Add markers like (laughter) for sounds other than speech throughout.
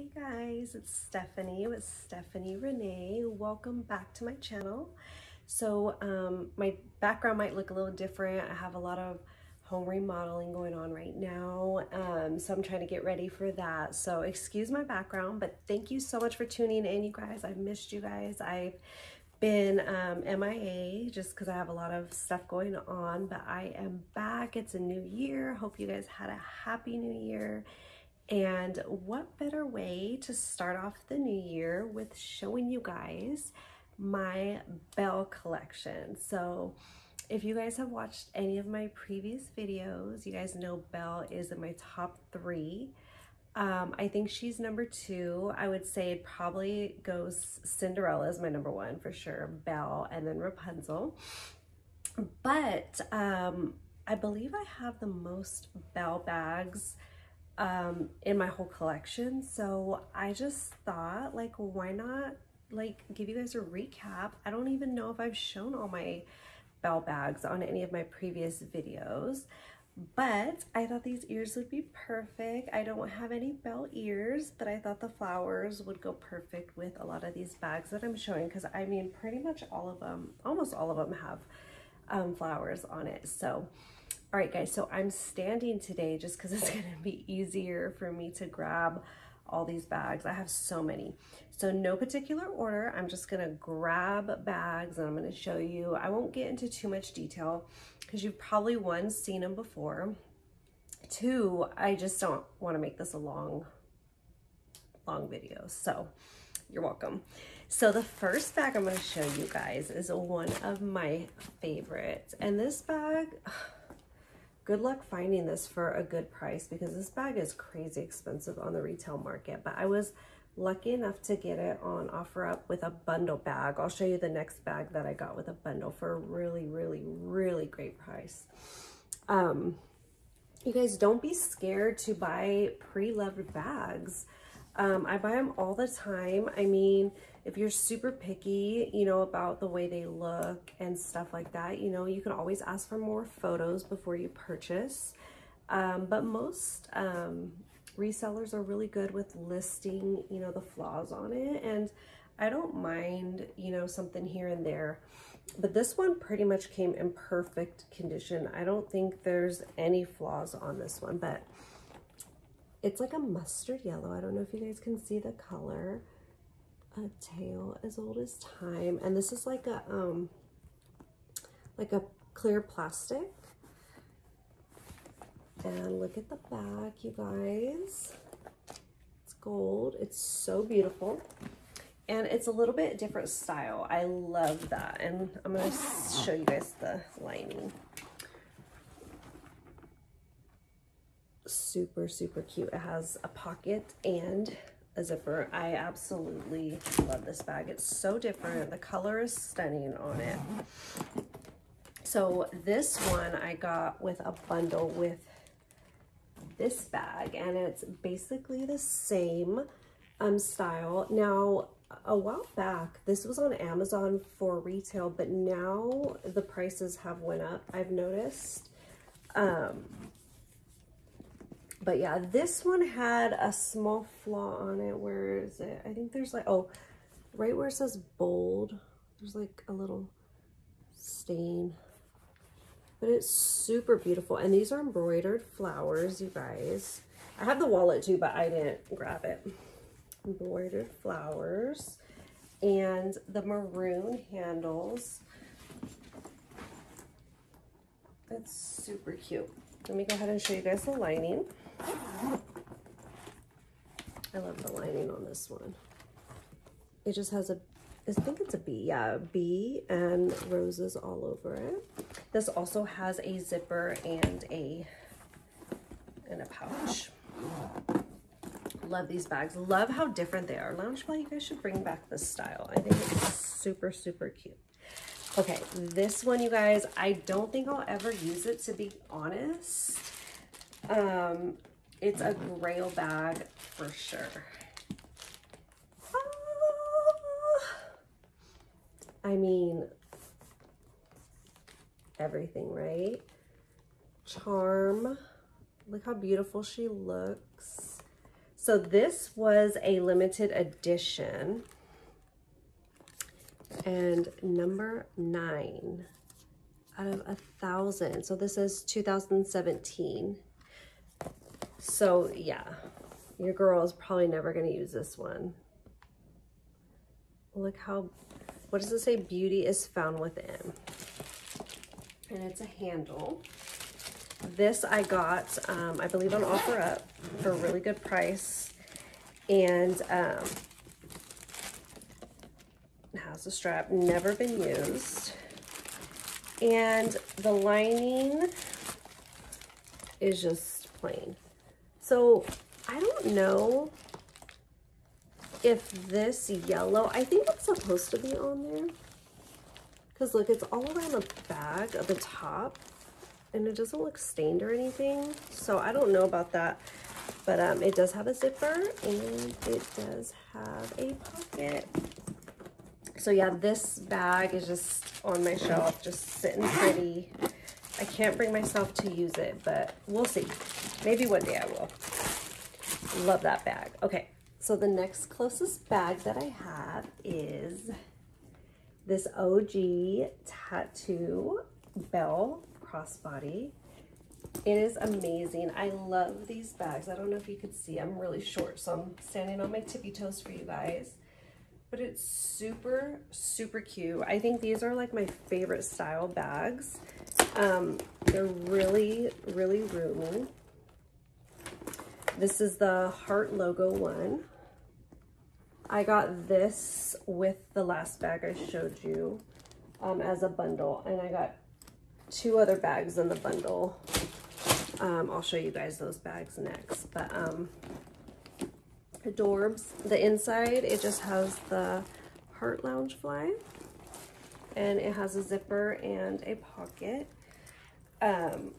Hey guys, it's Stephanie with Stephanie Renee. Welcome back to my channel. So um, my background might look a little different. I have a lot of home remodeling going on right now. Um, so I'm trying to get ready for that. So excuse my background, but thank you so much for tuning in, you guys. I've missed you guys. I've been um, MIA just because I have a lot of stuff going on, but I am back. It's a new year. Hope you guys had a happy new year and what better way to start off the new year with showing you guys my Belle collection. So if you guys have watched any of my previous videos, you guys know Belle is in my top three. Um, I think she's number two. I would say it probably goes Cinderella is my number one for sure, Belle, and then Rapunzel. But um, I believe I have the most Belle bags um, in my whole collection. So I just thought like, why not like give you guys a recap? I don't even know if I've shown all my Belle bags on any of my previous videos, but I thought these ears would be perfect. I don't have any Belle ears, but I thought the flowers would go perfect with a lot of these bags that I'm showing because I mean, pretty much all of them, almost all of them have um, flowers on it. So all right, guys, so I'm standing today just because it's (laughs) to be easier for me to grab all these bags. I have so many. So no particular order. I'm just to grab bags and I'm to show you. I won't get into too much detail because you've probably, one, seen them before. Two, I just don't want to make this a long, long video. So you're welcome. So the first bag I'm to show you guys is one of my favorites. And this bag good luck finding this for a good price because this bag is crazy expensive on the retail market. But I was lucky enough to get it on OfferUp with a bundle bag. I'll show you the next bag that I got with a bundle for a really, really, really great price. Um, you guys don't be scared to buy pre-loved bags. Um, I buy them all the time. I mean, if you're super picky, you know, about the way they look and stuff like that, you know, you can always ask for more photos before you purchase. Um, but most um, resellers are really good with listing, you know, the flaws on it. And I don't mind, you know, something here and there. But this one pretty much came in perfect condition. I don't think there's any flaws on this one, but it's like a mustard yellow. I don't know if you guys can see the color a tail as old as time. And this is like a, um, like a clear plastic. And look at the back, you guys. It's gold. It's so beautiful. And it's a little bit different style. I love that. And I'm to show you guys the lining. Super, super cute. It has a pocket and a zipper. I absolutely love this bag. It's so different. The color is stunning on it. So this one I got with a bundle with this bag and it's basically the same um, style. Now, a while back, this was on Amazon for retail, but now the prices have went up, I've noticed. Um, but yeah, this one had a small flaw on it. Where is it? I think there's like, oh, right where it says bold, there's like a little stain. But it's super beautiful. And these are embroidered flowers, you guys. I have the wallet too, but I didn't grab it. Embroidered flowers. And the maroon handles. It's super cute. Let me go ahead and show you guys the lining. I love the lining on this one. It just has a, I think it's a bee, yeah, a bee and roses all over it. This also has a zipper and a, and a pouch. Love these bags. Love how different they are. Loungefly, you guys should bring back this style. I think it's super, super cute. Okay, this one, you guys, I don't think I'll ever use it, to be honest. Um, it's a grail bag for sure. Ah. I mean, everything, right? Charm. Look how beautiful she looks. So So this was a limited edition and number nine out of a thousand. So this is 2017. So yeah, your girl is probably never going to use this one. Look how, what does it say? Beauty is found within. And it's a handle. This I got, um, I believe on OfferUp for a really good price. And um, has a strap, never been used. And the lining is just plain. So I don't know if this yellow, I think it's supposed to be on there. Because look, it's all around the bag of the top. And it doesn't look stained or anything. So I don't know about that. But um, it does have a zipper and it does have a pocket. So yeah, this bag is just on my shelf, just sitting pretty. I can't bring myself to use it, but we'll see. Maybe one day I will. Love that bag. Okay, so the next closest bag that I have is this OG Tattoo Belle Crossbody. It is amazing. I love these bags. I don't know if you could see. I'm really short, so I'm standing on my tippy toes for you guys but it's super, super cute. I think these are like my favorite style bags. Um, they're really, really roomy. This is the heart logo one. I got this with the last bag I showed you um, as a bundle, and I got two other bags in the bundle. Um, I'll show you guys those bags next, but um, Adorbs. The inside, it just has the Heart Loungefly. And it has a zipper and a pocket. Um,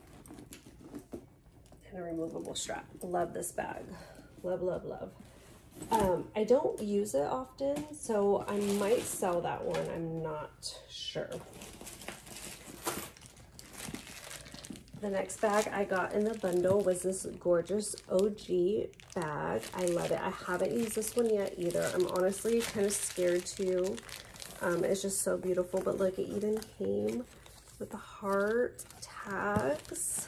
and a removable strap. Love this bag. Love, love, love. Um, I don't use it often, so I might sell that one. I'm not sure. The next bag I got in the bundle was this gorgeous OG bag. I love it. I haven't used this one yet either. I'm honestly kind of scared to. Um, it's just so beautiful. But look, it even came with the heart tags.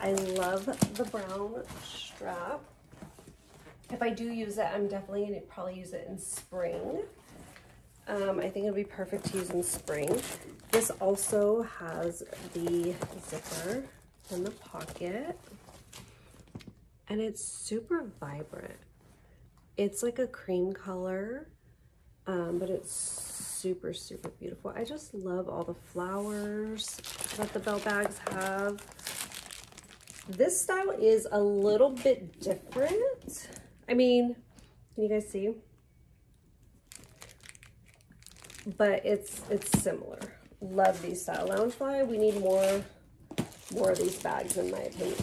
I love the brown strap. If I do use it, I'm definitely going to probably use it in spring. Um, I think it'll be perfect to use in spring. This also has the zipper in the pocket. And it's super vibrant. It's like a cream color, um, but it's super, super beautiful. I just love all the flowers that the Belle bags have. This style is a little bit different. I mean, can you guys see? But it's it's similar. Love these style. Loungefly, we need more more of these bags in my opinion.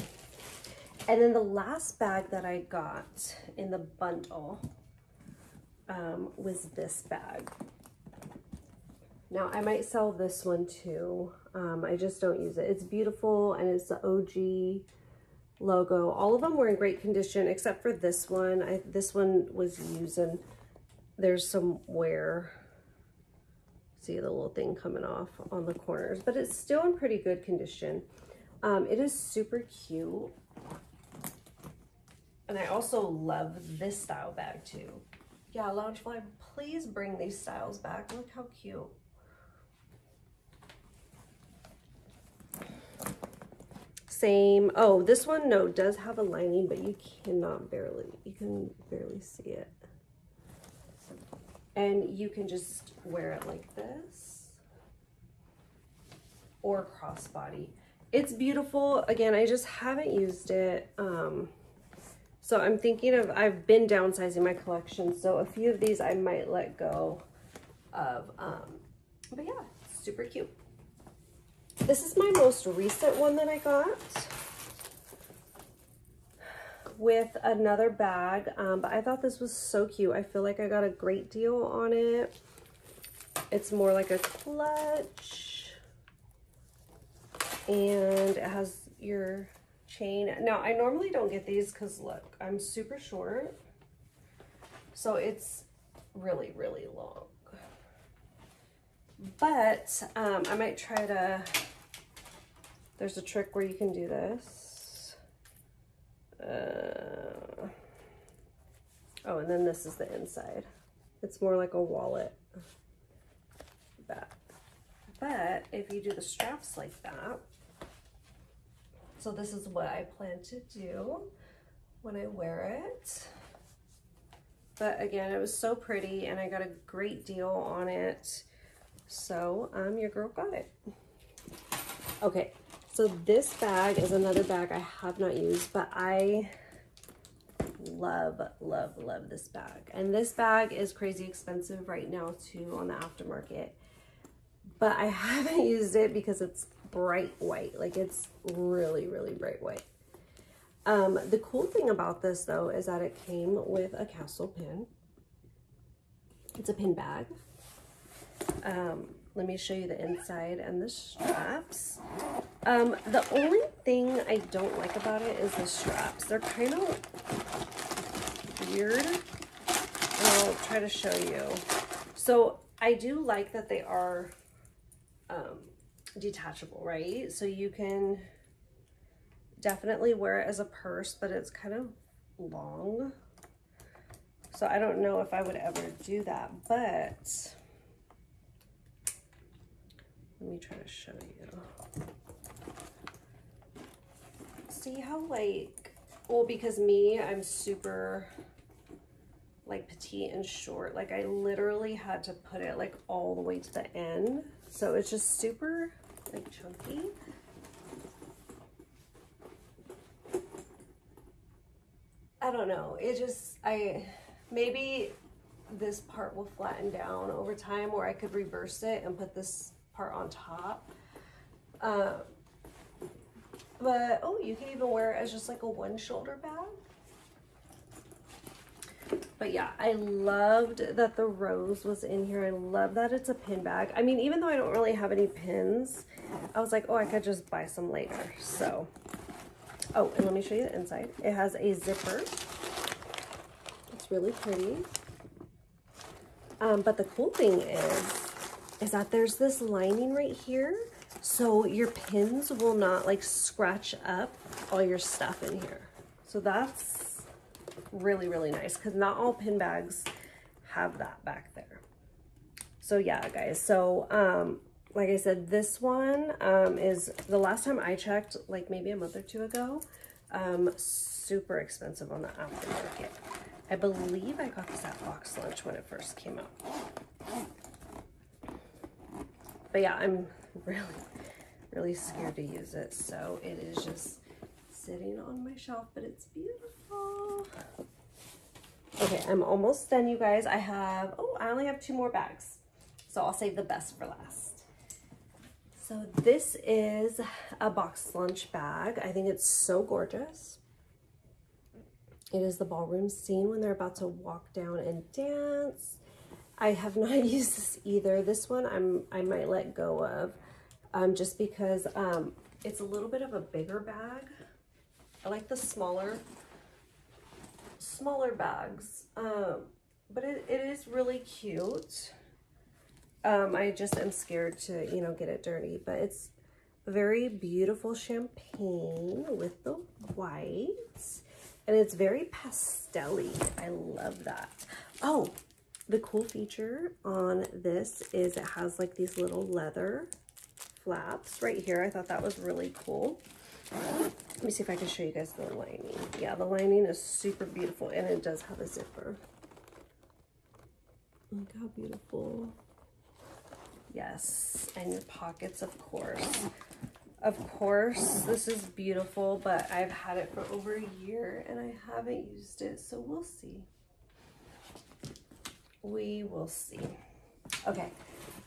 And then the last bag that I got in the bundle um, was this bag. Now I might sell this one too. Um, I just don't use it. It's beautiful and it's the OG logo. All of them were in great condition except for this one. I, this one was using, there's some wear. See the little thing coming off on the corners, but it's still in pretty good condition. Um, it is super cute. And I also love this style bag too. Yeah, Loungefly, please bring these styles back. Look how cute. Same. Oh, this one, no, does have a lining, but you cannot barely, you can barely see it. And you can just wear it like this or crossbody. It's beautiful. Again, I just haven't used it. Um, so I'm thinking of, I've been downsizing my collection. So a few of these I might let go of. Um, but yeah, super cute. This is my most recent one that I got with another bag. Um, but I thought this was so cute. I feel like I got a great deal on it. It's more like a clutch and it has your chain. Now, I normally don't get these because look, I'm super short. So it's really, really long. But um, I might try to, there's a trick where you can do this. Uh, oh, and then this is the inside. It's more like a wallet bag. But if you do the straps like that, so this is what I plan to do when I wear it. But again, it was so pretty and I got a great deal on it. So um, your girl got it. Okay, so this bag is another bag I have not used, but I love, love, love this bag. And this bag is crazy expensive right now too on the aftermarket. But I (laughs) haven't used it because it's bright white. Like it's really, really bright white. Um, the cool thing about this though is that it came with a castle pin. It's a pin bag. Um, let me show you the inside and the straps. Um, the only thing I don't like about it is the straps. They're kind of weird. I'll try to show you. So I do like that they are um, detachable, right? So you can definitely wear it as a purse, but it's kind of long. So I don't know if I would ever do that, but let me try to show you. See how like, well, because me, I'm super like petite and short. Like I literally had to put it like all the way to the end. So it's just super like chunky. I don't know. It just, I, maybe this part will flatten down over time or I could reverse it and put this part on top. Um, but, oh, you can even wear it as just like a one shoulder bag. But yeah, I loved that the rose was in here. I love that it's a pin bag. I mean, even though I don't really have any pins, I was like, oh, I could just buy some later. So, oh, and let me show you the inside. It has a zipper. It's really pretty. Um, but the cool thing is, is that there's this lining right here. So your pins will not like scratch up all your stuff in here. So that's really, really nice because not all pin bags have that back there. So yeah, guys. So, um, like I said, this one um, is the last time I checked, like maybe a month or two ago, um, super expensive on the aftermarket. I believe I got this at BoxLunch when it first came out. But yeah, I'm (laughs) really, really scared to use it. So it is just sitting on my shelf, but it's beautiful. Okay, I'm almost done, you guys. I have, oh, I only have two more bags. So I'll save the best for last. So this is a BoxLunch bag. I think it's so gorgeous. It is the ballroom scene when they're about to walk down and dance. I have not (laughs) used this either. This one I'm I might let go of um, just because um, it's a little bit of a bigger bag. I like the smaller smaller bags, um, but it, it is really cute. Um, I just am scared to, you know, get it dirty, but it's very beautiful champagne with the white. And it's very pastel I love that. Oh, the cool feature on this is it has like these little leather flaps right here. I thought that was really cool. Let me see if I can show you guys the lining. Yeah, the lining is super beautiful and it does have a zipper. Look how beautiful. Yes, and your pockets, of course. Of course, this is beautiful, but I've had it for over a year and I haven't used it, so we'll see. We will see. Okay,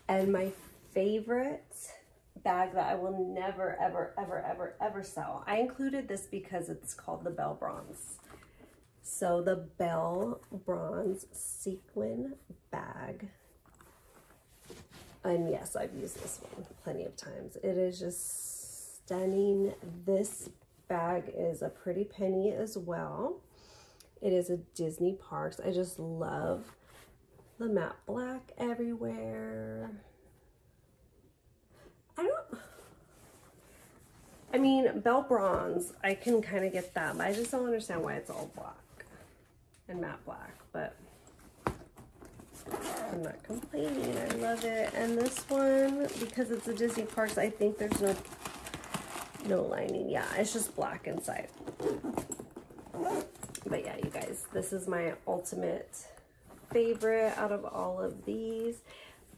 and my favorite bag that I will never, ever, ever, ever, ever sell. I included this because it's called the Belle Bronze. So the Belle Bronze sequin bag and yes, I've used this one plenty of times. It is just stunning. This bag is a pretty penny as well. It is a Disney Parks. I just love the matte black everywhere. I don't... I mean, Belle Bronze, I can kind of get that, but I just don't understand why it's all black and matte black, but I'm not complaining. I love it. And this one, because it's a Disney Parks, I think there's no no lining. Yeah, it's just black inside. But yeah, you guys, this is my ultimate favorite out of all of these.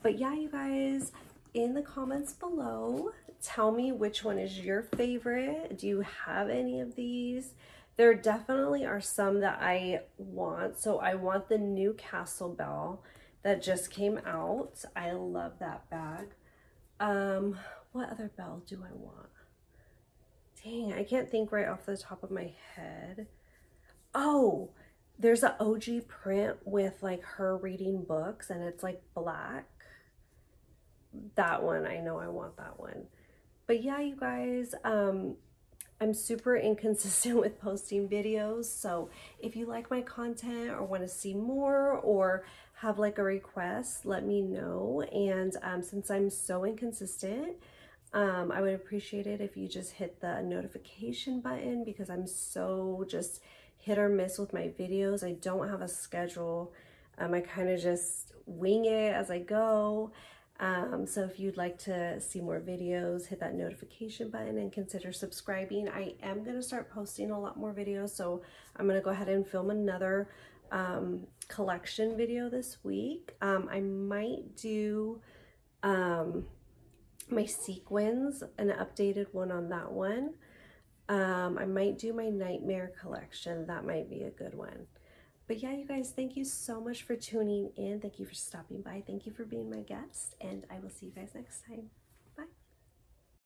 But yeah, you guys, in the comments below, tell me which one is your favorite. Do you have any of these? There definitely are some that I want. So I want the new Castle Belle that just came out. I love that bag. Um, what other Belle do I want? Dang, I can't think right off the top of my head. Oh, there's an OG print with like her reading books and it's like black. That one, I know I want that one. But yeah, you guys, um, I'm super (laughs) inconsistent with posting videos. So if you like my content or want to see more or have like a request, let me know. And um, since I'm so inconsistent, um, I would appreciate it if you just hit the notification button because I'm so just hit or miss with my videos. I don't have a schedule. Um, I kind of just wing it as I go. Um, so if you'd like to see more videos, hit that notification button and consider subscribing. I am going to start posting a lot more videos, so I'm going to go ahead and film another um, collection video this week. Um, I might do um, my sequins, an updated one on that one. Um, I might do my nightmare collection. That might be a good one. But yeah, you guys, thank you so much for tuning in. Thank you for stopping by. Thank you for being my guest. And I will see you guys next time.